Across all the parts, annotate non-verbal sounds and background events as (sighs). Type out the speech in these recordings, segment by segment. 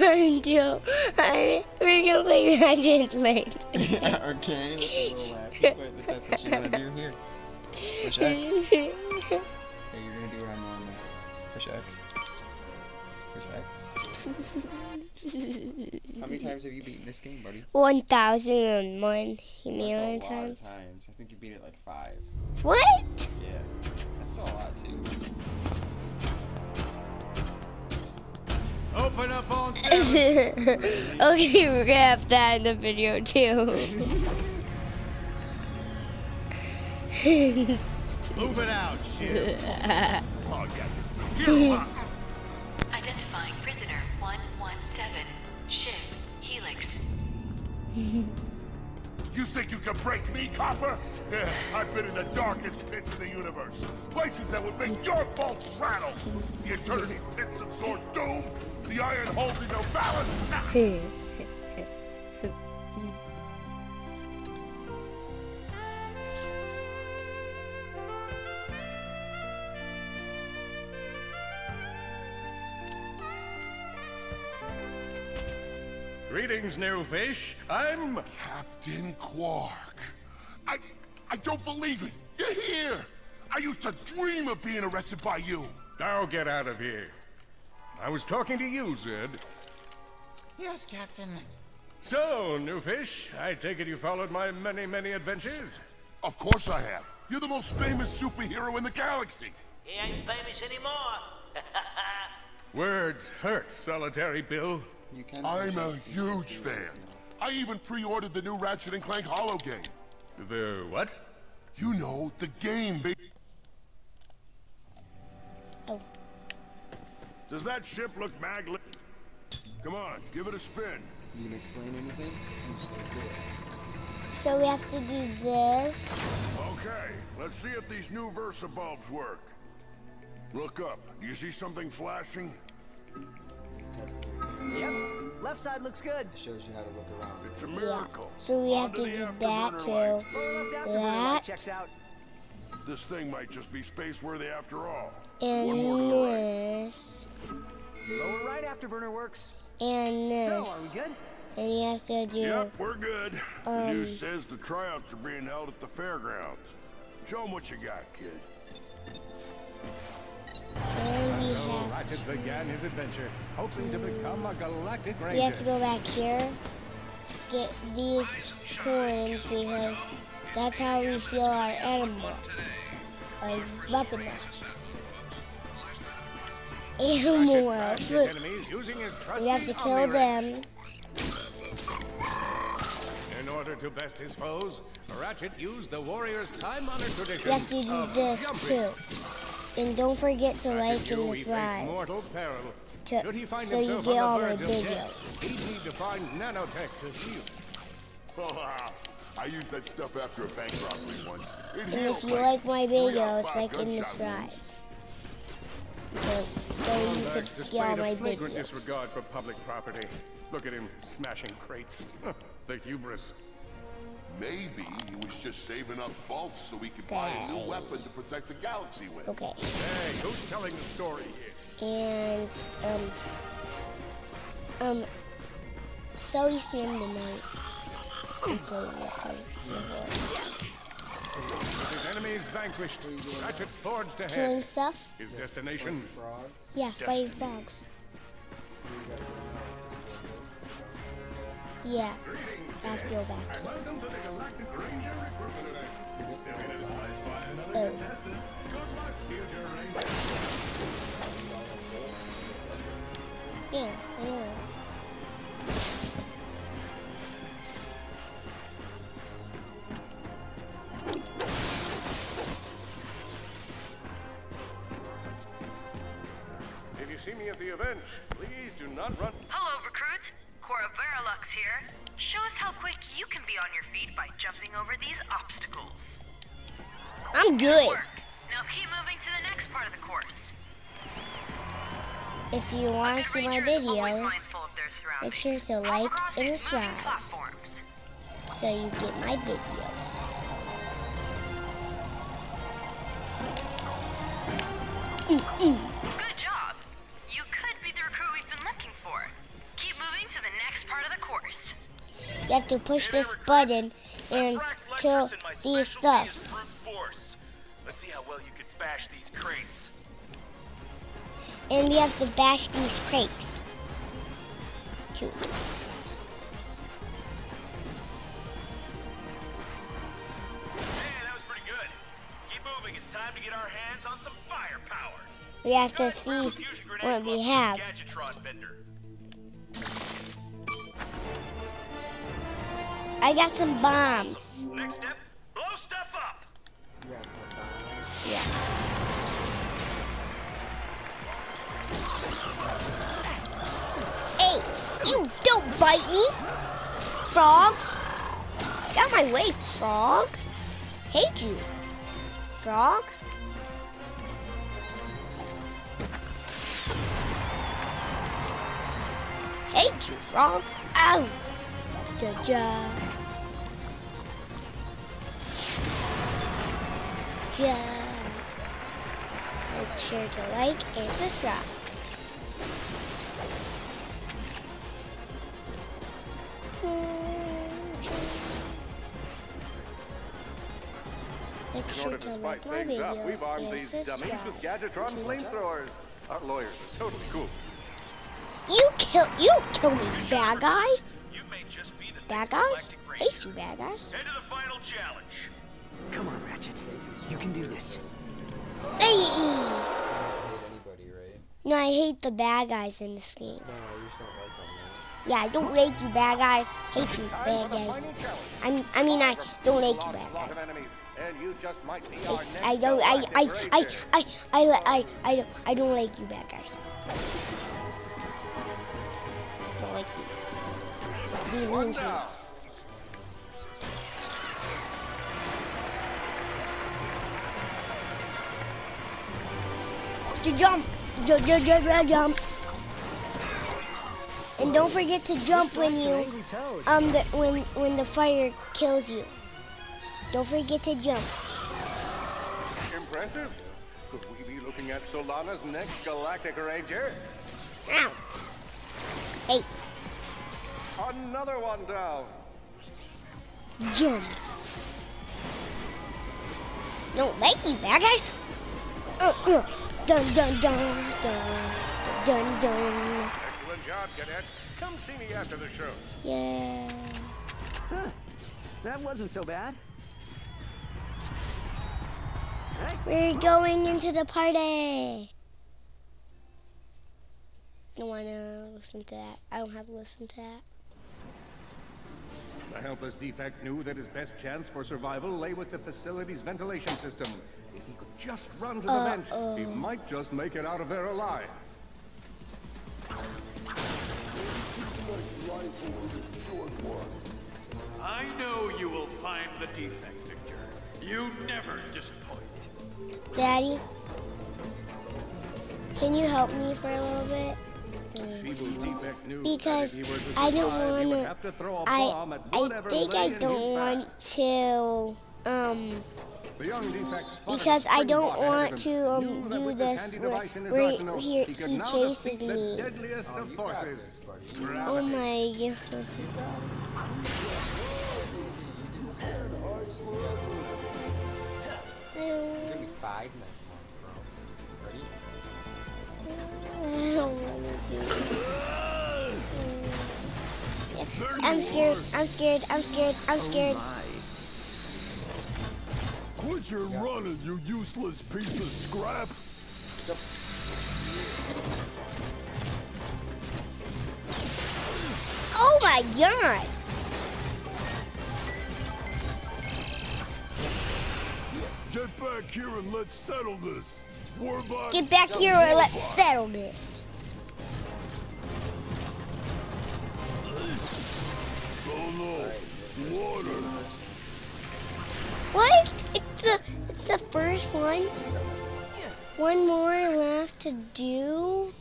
until I, we're gonna play Ratchet Lane. okay, that's a little laugh. But that's what you gotta do here. Push X. (laughs) Hey, you're gonna do what I'm on. Uh, push X. Push X. How many times have you beaten this game, buddy? 1001 million That's a lot times. of times. I think you beat it like five. What? Yeah. That's still a lot too. Open up on (laughs) seven. okay, we're gonna have that in the video too. Move it out, Shiv. Oh, (laughs) God. Identifying prisoner 117, Shiv, Helix. You think you can break me, Copper? Yeah, (laughs) I've been in the darkest pits in the universe. Places that would make your bolts rattle. The eternity pits of Sword Doom. The iron holding no balance. Nah. Greetings, new fish. I'm. Captain Qwark. I... I don't believe it. You're here. I used to dream of being arrested by you. Now get out of here. I was talking to you, Zed. Yes, Captain. So, new fish, I take it you followed my many, many adventures? Of course I have. You're the most famous superhero in the galaxy. He ain't famous anymore. (laughs) Words hurt, solitary Bill. I'm a huge fan. I even pre-ordered the new Ratchet and Clank Hollow game. The what? You know, the game, baby. Does that ship look maglet? Come on, give it a spin. You can explain anything? You just gotta do it. So we have to do this. Okay, let's see if these new Versa bulbs work. Look up. Do you see something flashing? This test here Yep. Left side looks good. It shows you how to look around. It's a miracle. Yeah. miracle. So we have Onto to do that too. Lower left afterburner light That. checks out. This thing might just be space worthy after all. And One more to the right. this. Lower right afterburner works. And this. So, are we good? And you have to do. Yep, we're good. the Um, news says the tryouts are being held at the fairgrounds. Show 'em what you got, kid. And we So have. Ratchet began his adventure, hoping to become a galactic ranger. We have to go back here. Get these coins because that's how we heal our animal. Like weapon. Animal Ratchet wealth. bashed his Look, using his we have to kill Omniwrench. them. In order to best his foes, Ratchet used the warrior's time-honored tradition We have to do of this jumping. too. And don't forget to Ratchet like and he faced subscribe. mortal peril. To, Should he find so you himself get on all the my of death, videos. he'd need to find nanotech to heal. (laughs) I used that stuff after a bank robbery once. It And if you like like my three videos, like and gunshot subscribe. Wounds. So, so you could get all my a flagrant disregard for public property. Look at him smashing crates. (laughs) the hubris. Maybe he was just saving up bolts so he could buy a new weapon to protect the galaxy with. Okay. Hey, who's telling the story here? And um um so he swim tonight. Until we start the war. His enemies vanquished, Ratchet forged Killing ahead. stuff? His destination. Yeah, fighting frogs. Yeah, I feel back. welcome to the Galactic the next part of the course. If you want to good see my ranger is always videos, mindful of their make sure to like and subscribe so you get my videos. Mm, mm. Good job. You could be the recruit we've been looking for. Keep moving to the next part of the course. You have to push this button and kill these stuff. Force. Let's see how well you can bash these crates. And we have to bash these crates. Too. Man, that was pretty good. Keep moving. It's time to get our hands on some firepower. We have to see grab a fusion grenade what we have. I got some bombs. Hey, you don't bite me, frogs. Get out my way, frogs. Hate you, frogs. Hate you, frogs. Ow. Ja ja. Ja. Make sure to like and subscribe. Hmm. Make sure to to like my things up, we've videos armed and these dummies subscribe. with Gadgetron flamethrowers. Our lawyers are totally cool. You kill, you kill me, bad guy. You may just be the Bad next guys? Galactic Ranger. Hate you, bad guys. Head to the final challenge. Come on, Ratchet. You can do this. Hey! You don't hate anybody, right? No, I hate the bad guys in this game. No, you just don't like them, right? Yeah, I don't like you, bad guys. Hate you, bad guys. I'm, I mean, I don't like you, bad guys. enemies, and you just might be our next I don't, I, I, Galactic I, Ranger. I, I, I, I, I, don't, I don't like you, bad guys. Don't like you. To me. down. To jump, jump, jump, jump, jump, jump. And don't forget to jump when you, um, the, when, when the fire kills you. Don't forget to jump. Impressive. Could we be looking at Solana's next Galactic Ranger? Ow. Hey, Another one down. jump. Don't like you, bad guys. Uh, uh. Dun dun dun dun dun dun. Excellent job, cadet. Come see me after the show. Yeah. Huh. That wasn't so bad. We're going into the party. Don't want to listen to that. I don't have to listen to that. The helpless defect knew that his best chance for survival lay with the facility's ventilation system. If he could just run to the uh, vent, he Uh-oh. might just make it out of there alive. I know you will find the defect, Victor. You never disappoint. Daddy, can you help me for a little bit? Because that if he were to I don't survive, he would wanna- have to I I think I don't want to um The young defect spotted because I don't block ahead of want to um do this where, device in his where here he he chases me. Oh. Oh my god. I (laughs) I'm scared. I'm scared. I'm scared. I'm oh scared. Quit your running, you useless piece of scrap! Oh my god. Get back here and let's settle this! Warbot! Get back here or let's settle this. Water! What? It's the it's the first one. One more left to do.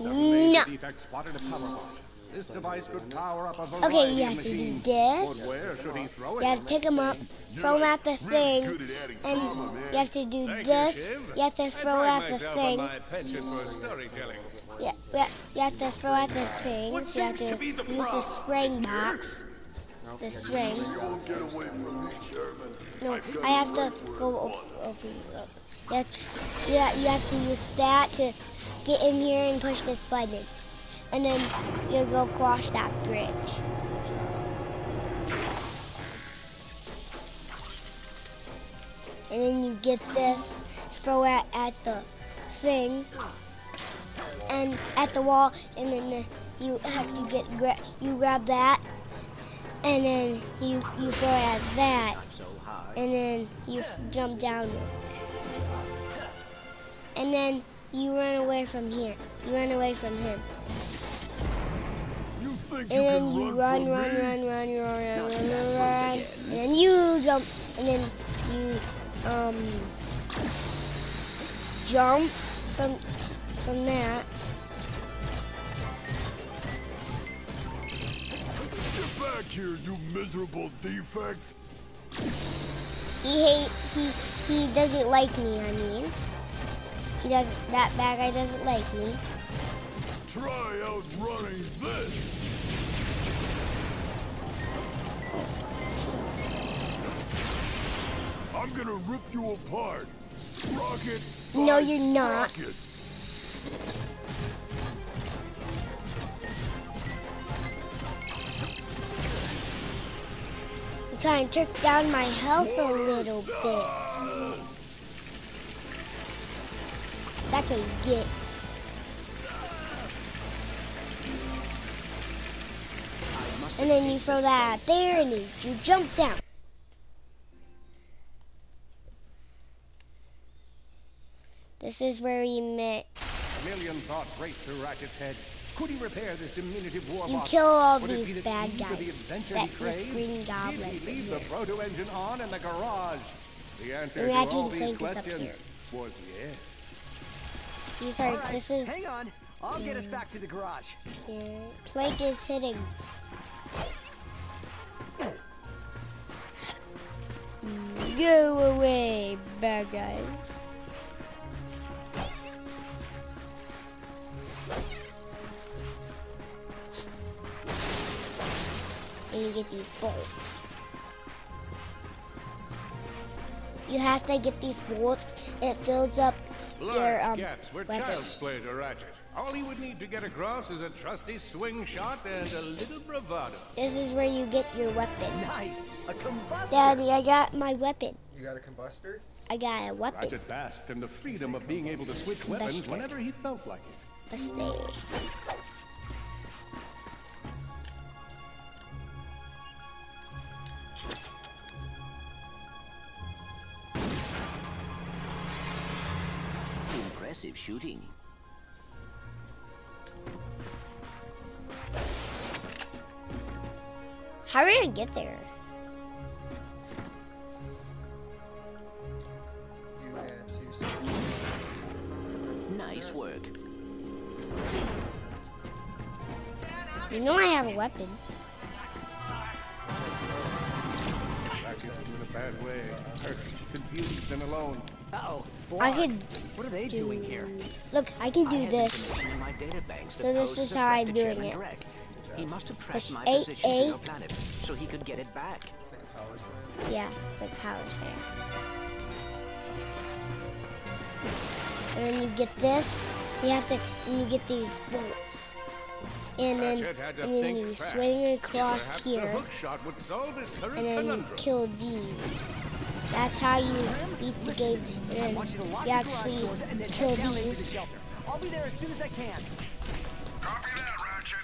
The major No. defect spotted a power bot. This device could power up a variety Okay, you of have to do machines. this. But where should he throw it? You have to pick them up, throw them at the thing, good at adding and drama, man. you have to do Thank this. you, Shiv. You have to I throw pride at the myself on thing. my penchant for storytelling. Yeah, yeah, you have to throw out the things. What You have seems to to be the use the problem spring box. The spring. No, I have to go over. over you have to, yeah, you have to use that to get in here and push this button. And then you go across that bridge. And then you get this, throw it at the thing, and at the wall, and then you have to get you grab that, and then you you throw it at that, and then you jump down, and then you run away from here. You run away from him. You think And you then can you run, run, from run, me? run, run, run, run, run, run, run, and then you jump, and then you um jump from from that. Here, you miserable defect! He hate he he doesn't like me. I mean, he doesn't. that bad guy doesn't like me. Try outrunning this! I'm gonna rip you apart! Sprocket! No, you're not. sprocket. He kind of took down my health a little bit. That's what you get. And then you throw that out there and you, you jump down. This is where we met. A million thoughts raced through Ratchet's head. Could he repair this diminutive warbot? You kill all Would these the bad guys the adventure that he this green Did he leave the proto engine on in the garage? The answer And to all these Clank is up questions was yes. These are, right, this is, hang on. I'll get us back to the garage. yeah, Plank is hitting. Go away, bad guys. Get these bolts. You have to get these bolts. It fills up your Large um, gaps were weapons. child's play to Ratchet. All he would need to get across is a trusty swing shot and a little bravado. This is where you get your weapon. Nice. A combustor. Daddy, I got my weapon. You got a combustor? I got a weapon. Ratchet basked in the freedom of being able to switch weapons whenever he felt like it. Let's stay. Impressive shooting. How are we gonna get there? You have to. Nice work. You know I have a weapon. Ratchet was in a bad way. Hurt, confused, and alone. Uh-oh. I can. could What are they doing here? Look, I can do have this. my databanks that So this is how I'm doing it. Drek. He must have tracked Push my eight, position to eight. your planet so he could get it back. Like a power stick. Yeah, the power's there. And then you get this. You have to, and you get these bolts. And then, Ratchet had to and then you fast. swing across Perhaps here. the hook shot would solve his current and then you kill these. That's how you beat the game. I And you to then lock you the garage actually doors and then kill head down into the these. shelter. I'll be there as soon as I can. Copy that, Ratchet.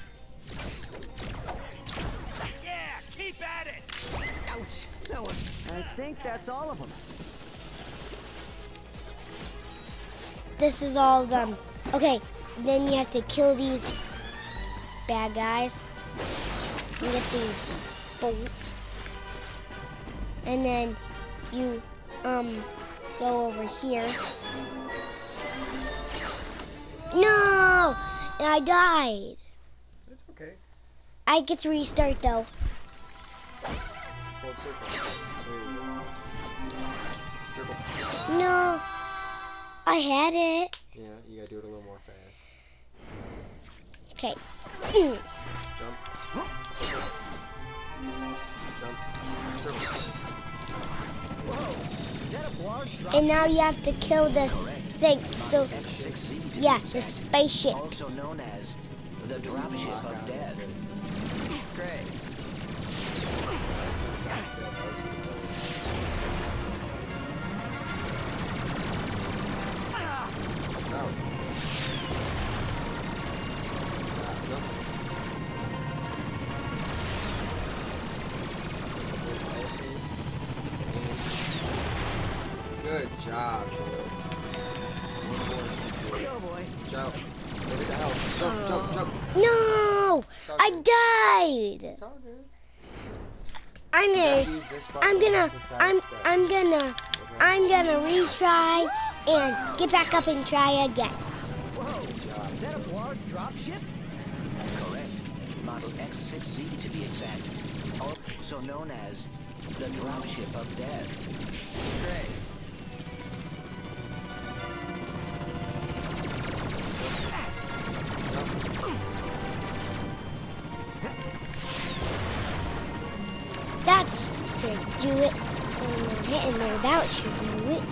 Yeah, keep at it! Ouch. That was. I think that's all of them. This is all of them. Okay, then you have to kill these bad guys. You get these bolts. And then you um go over here. No! And I died. It's okay. I get to restart though. Hold circle. There you go. Circle. No. I had it. Yeah, you gotta do it a little more fast. Okay. Jump. (clears throat) Jump. Circle. And now you have to kill this thing. So, X6Z to be yeah, the exact. spaceship. Also known as the dropship of death. Great. Died! It's all good. I'm gonna, use this button I'm gonna, I'm. I'm gonna, I'm gonna retry and get back up and try again. Whoa. Is that a Blarg dropship? Correct. Model X6Z to be exact. Also known as the dropship of death. Great. That should do it.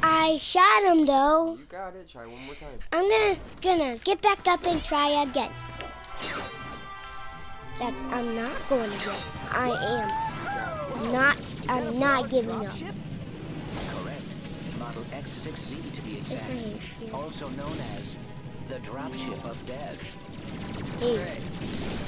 I shot him though. You got it. Try one more time. I'm gonna gonna get back up and try again. That's I'm not going to get. I am not. I'm not giving up. Dropship? Correct. Model X6Z to be exact. Also known as the dropship of death. Hey, Great.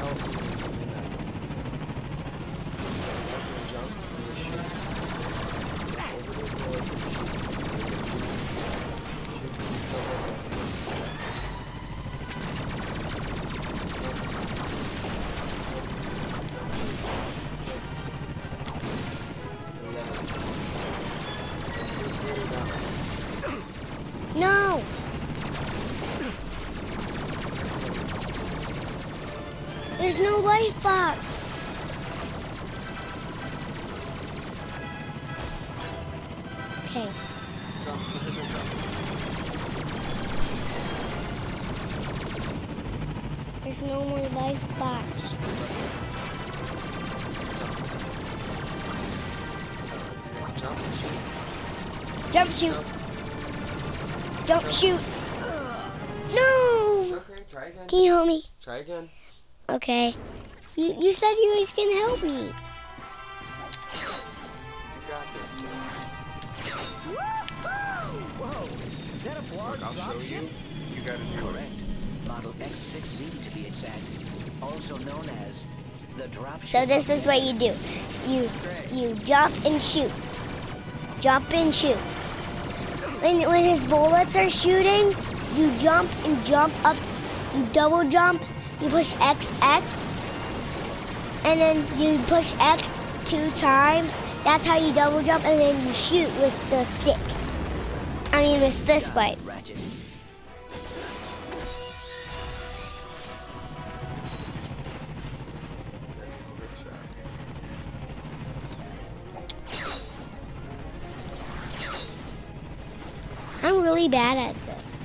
Hold There's no more life box. Jump, shoot. Jump shoot. Jump. Don't shoot. No. Okay, try again. Can you help me? Try again. Okay. You you said you was gonna help me. You got this, kid. Whoa. Is that a Blarg Look, I'll show you. You gotta do it. Model X6Z to be exact. Also known as the dropship. So this is what you do. You you jump and shoot. Jump and shoot. When when his bullets are shooting, you jump and jump up. You double jump. You push X X, and then you push X two times. That's how you double jump, and then you shoot with the stick. I mean, with this way. Ratchet. Really bad at this.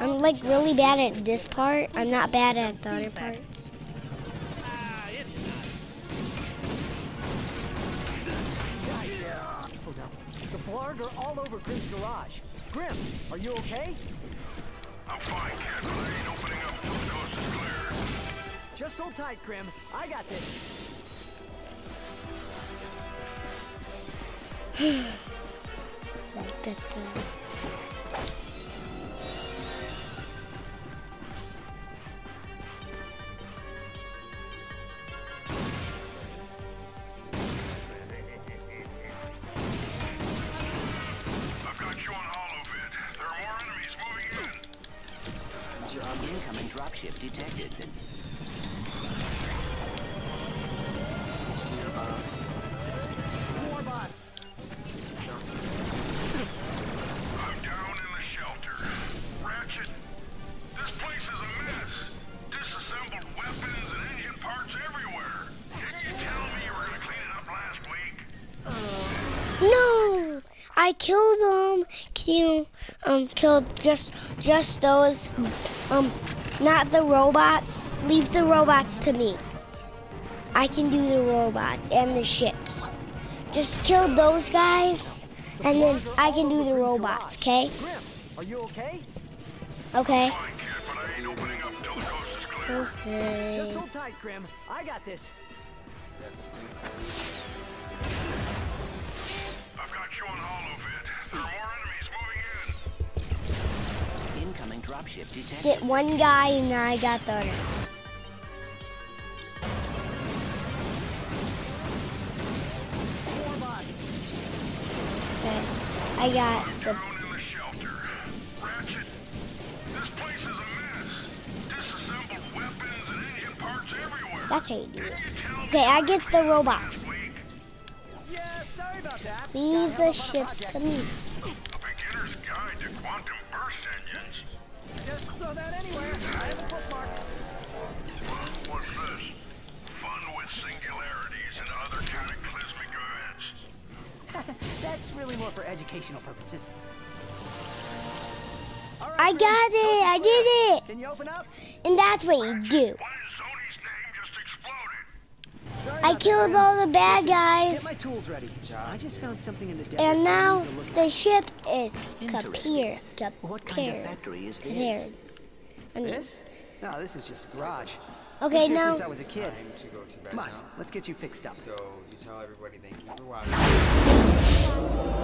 I'm like really bad at this part. I'm not bad at the other parts. The Blarg are all over Grim's garage. Grim, are you okay? I'm fine, ain't opening up till the coast is clear. Just hold tight, Grim. I got this. (sighs) dropship killed um, you um, killed just just those um, not the robots. Leave the robots to me. I can do the robots and the ships. Just kill those guys, and then I can do the robots. Okay? Grim, are you okay? Okay. Fine, kid, but I ain't opening up till the coast is clear. Okay. Just hold tight, Grim. I got this. You on holofit. There are more enemies moving in. Incoming dropship detected. Get one guy, and I got the others. Bots. Okay. I got the. The shelter. Ratchet, this place is a mess. Disassembled weapons and engine parts everywhere. That's how you do it. Didn't you tell me Okay, I get the robots. About. Leave the help on a ships project. to me. A beginner's guide to quantum burst engines. Just throw that anywhere. I have a bookmark. What's this? Fun with singularities and other cataclysmic events. (laughs) That's really more for educational purposes. All right, I got it! I did it. Can you open up? And that's what you do. I killed all the bad Listen, guys. Get my tools ready. I just found something in the desert. And now need at. the ship is Interesting. capir. What kind of Capir. factory is Capir. this? I mean, This? No, this is just a garage. Okay, here now- Since I was a kid. To to Come on, now. let's get you fixed up. So you tell everybody thank you for watching. (laughs)